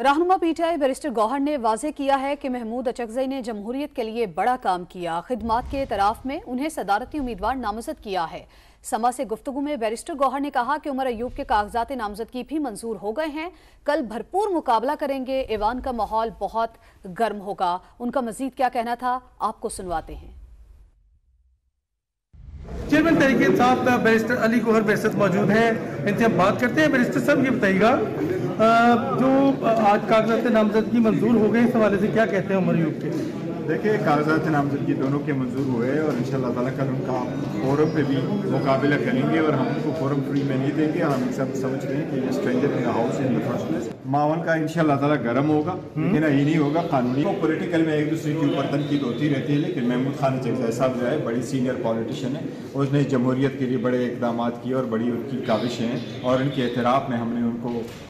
रहनुमा PTI barrister Gauhar ने वाजे किया है कि महमूद अचकजई ने जमहूरियत के लिए बड़ा काम किया। खिदमात के तराफ में उन्हें सदारती उम्मीदवार नामजद किया है। समा से गुफ्तगु में बैरिस्टर गौहर ने कहा कि उमर अयूब के कागजात नामजदगी भी मंजूर हो गए हैं। कल भरपूर मुकाबला करेंगे। ईवान का माहौल बहुत गर्म होगा। उनका मजीद क्या कहना था, आपको सुनवाते हैं। चेयरमैन तरीके साहब बैरिस्टर अली गोहर बैसत मौजूद हैं। इनसे हम बात करते हैं। बैरिस्टर साहब, ये बताइएगा जो आज कागजात नामजदगी मंजूर हो गई, इस हवाले से क्या कहते हैं उमर यूब के? देखिए, कागजात नामजदगी दोनों के मंजूर हुए और इन ताला कल उनका फोरम पे भी मुकाबला करेंगे और हम उनको फोरम फ्री में नहीं देंगे। हम सब समझ रहे हैं कि stranger in house in first place मावन का इन ताला गर्म होगा, लेकिन यही नहीं होगा, कानूनी तो पोलिटिकल में एक दूसरे के ऊपर तनकीद होती रहती है, लेकिन महमूद खान जगजा साहब जो है, बड़ी सीनियर पॉलिटिशियन है। उसने जमहूरियत के लिए बड़े इकदाम किए और बड़ी उनकी काविशें हैं और इनके एतराफ़ में हमने उनको